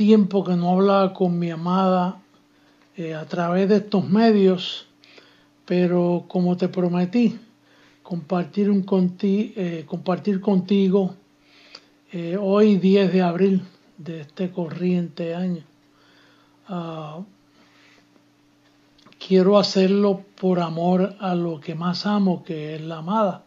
tiempo que no hablaba con mi amada eh, a través de estos medios, pero como te prometí, compartir, un eh, compartir contigo eh, hoy 10 de abril de este corriente año. Ah, quiero hacerlo por amor a lo que más amo, que es la amada.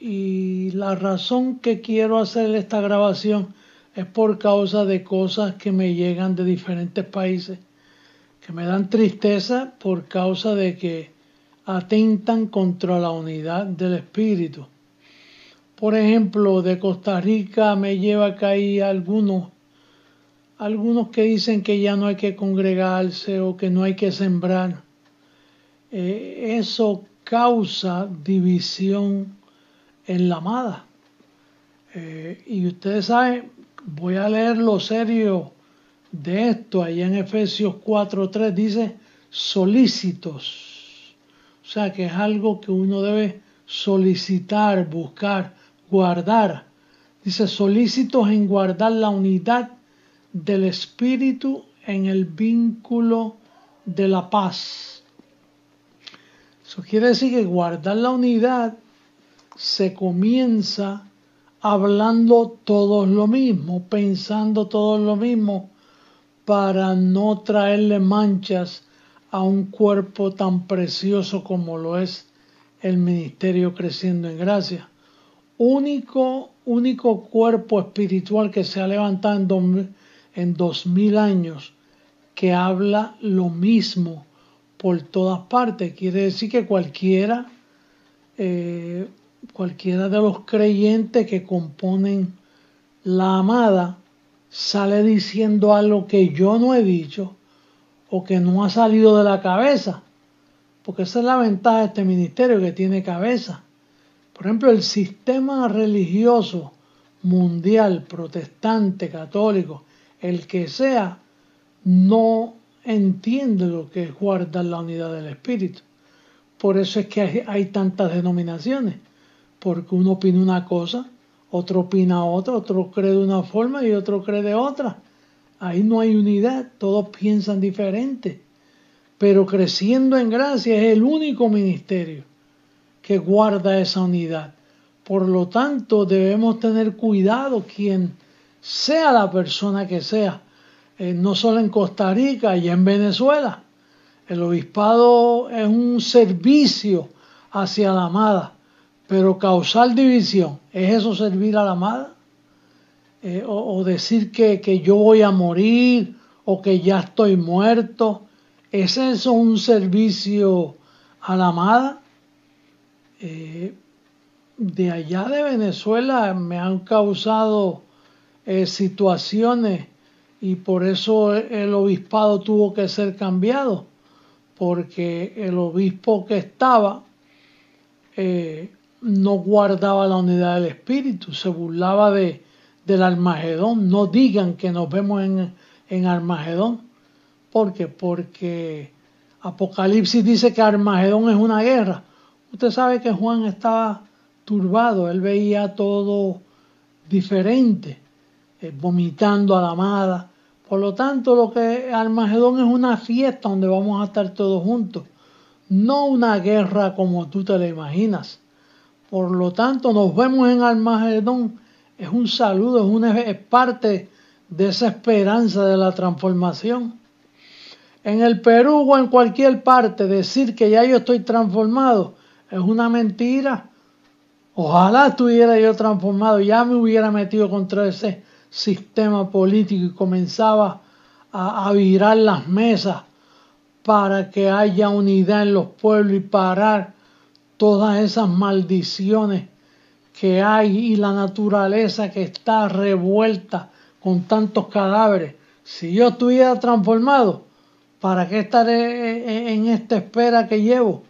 y la razón que quiero hacer esta grabación es por causa de cosas que me llegan de diferentes países, que me dan tristeza por causa de que atentan contra la unidad del espíritu. Por ejemplo, de Costa Rica me lleva acá ahí algunos, algunos que dicen que ya no hay que congregarse o que no hay que sembrar. Eh, eso causa división en la amada. Eh, y ustedes saben, voy a leer lo serio de esto. Allá en Efesios 4.3 dice solícitos. O sea que es algo que uno debe solicitar, buscar, guardar. Dice solícitos en guardar la unidad del espíritu en el vínculo de la paz. Eso quiere decir que guardar la unidad se comienza hablando todos lo mismo, pensando todos lo mismo, para no traerle manchas a un cuerpo tan precioso como lo es el ministerio creciendo en gracia. Único, único cuerpo espiritual que se ha levantado en dos, mil años que habla lo mismo por todas partes. Quiere decir que cualquiera eh, cualquiera de los creyentes que componen la amada sale diciendo algo que yo no he dicho o que no ha salido de la cabeza. Porque esa es la ventaja de este ministerio que tiene cabeza. Por ejemplo, el sistema religioso mundial, protestante, católico, el que sea, no entiende lo que es guardar la unidad del espíritu. Por eso es que hay tantas denominaciones porque uno opina una cosa, otro opina otra, otro cree de una forma y otro cree de otra. Ahí no hay unidad, todos piensan diferente. Pero creciendo en gracia es el único ministerio que guarda esa unidad. Por lo tanto, debemos tener cuidado quien sea la persona que sea, eh, no solo en Costa Rica y en Venezuela. El obispado es un servicio hacia la amada pero causar división, ¿es eso servir a la amada? Eh, o, decir que, yo voy a morir o que ya estoy muerto. ¿Es eso un servicio a la amada? Eh, de allá de Venezuela me han causado eh, situaciones y por eso el obispado tuvo que ser cambiado, porque el obispo que estaba no guardaba la unidad del espíritu, se burlaba de, del Armagedón. No digan que nos vemos en, en Armagedón. ¿Por qué? Porque Apocalipsis dice que Armagedón es una guerra. Usted sabe que Juan estaba turbado, él veía todo diferente, eh, vomitando a la amada. Por lo tanto, lo que Armagedón es una fiesta donde vamos a estar todos juntos, no una guerra como tú te la imaginas. Por lo tanto, nos vemos en Armagedón. Es un saludo, es, una, es parte de esa esperanza de la transformación. En el Perú o en cualquier parte, decir que ya yo estoy transformado es una mentira. Ojalá estuviera yo transformado, ya me hubiera metido contra ese sistema político y comenzaba a, a virar las mesas para que haya unidad en los pueblos y parar todas esas maldiciones que hay y la naturaleza que está revuelta con tantos cadáveres. Si yo estuviera transformado, ¿para qué estaré en esta espera que llevo?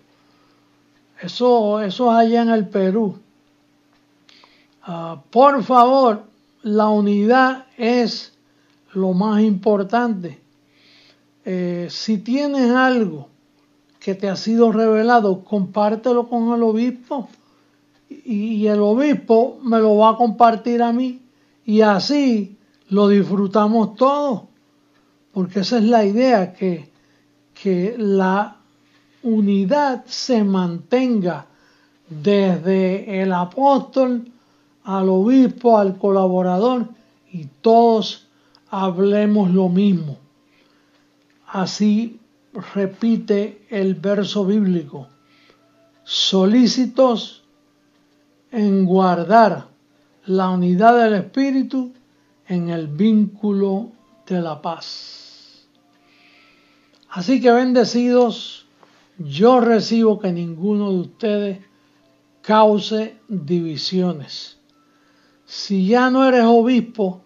Eso, eso es allá en el Perú. Ah, por favor, la unidad es lo más importante. Eh, si tienes algo que te ha sido revelado, compártelo con el obispo. Y el obispo me lo va a compartir a mí. Y así lo disfrutamos todo, porque esa es la idea, que, que la unidad se mantenga desde el apóstol al obispo, al colaborador, y todos hablemos lo mismo. Así repite el verso bíblico, solícitos en guardar la unidad del Espíritu en el vínculo de la paz. Así que bendecidos, yo recibo que ninguno de ustedes cause divisiones. Si ya no eres obispo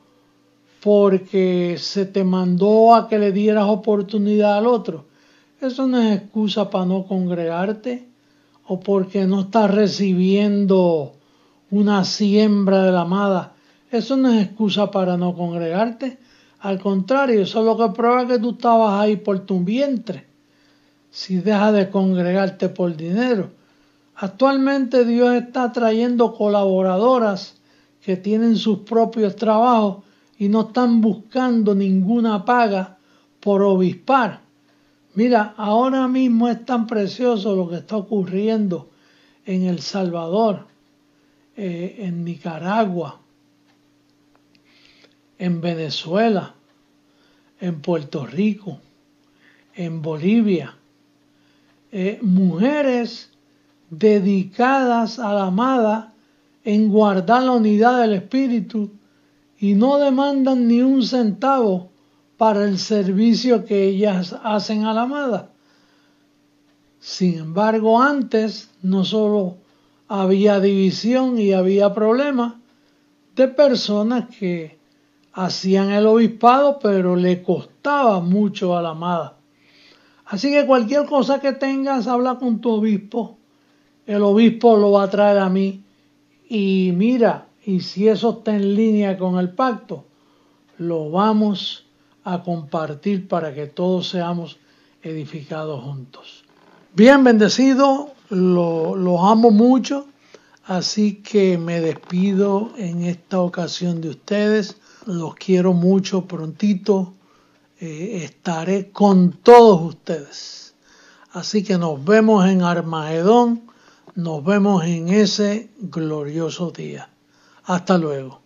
porque se te mandó a que le dieras oportunidad al otro, eso no es excusa para no congregarte o porque no estás recibiendo una siembra de la amada. Eso no es excusa para no congregarte. Al contrario, eso es lo que prueba que tú estabas ahí por tu vientre. Si dejas de congregarte por dinero. Actualmente Dios está trayendo colaboradoras que tienen sus propios trabajos y no están buscando ninguna paga por obispar. Mira, ahora mismo es tan precioso lo que está ocurriendo en El Salvador, eh, en Nicaragua, en Venezuela, en Puerto Rico, en Bolivia. Eh, mujeres dedicadas a la amada en guardar la unidad del Espíritu y no demandan ni un centavo para el servicio que ellas hacen a la amada. Sin embargo, antes no solo había división y había problemas de personas que hacían el obispado, pero le costaba mucho a la amada. Así que cualquier cosa que tengas, habla con tu obispo. El obispo lo va a traer a mí. Y mira, y si eso está en línea con el pacto, lo vamos a compartir para que todos seamos edificados juntos. Bien bendecido, los amo mucho, así que me despido en esta ocasión de ustedes. Los quiero mucho, prontito eh, estaré con todos ustedes. Así que nos vemos en Armagedón, nos vemos en ese glorioso día. Hasta luego.